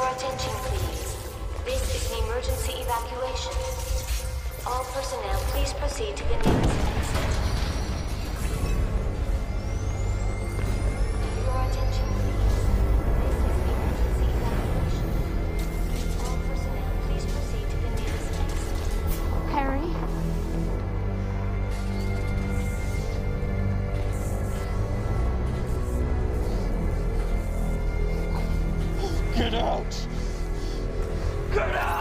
attention, please. This is an emergency evacuation. All personnel, please proceed to the nearest exit. Get out! Get out!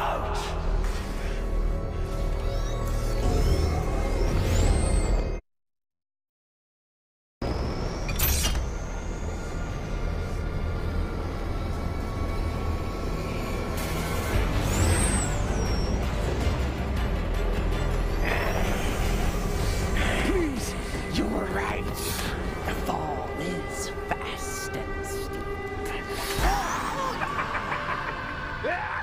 Yeah!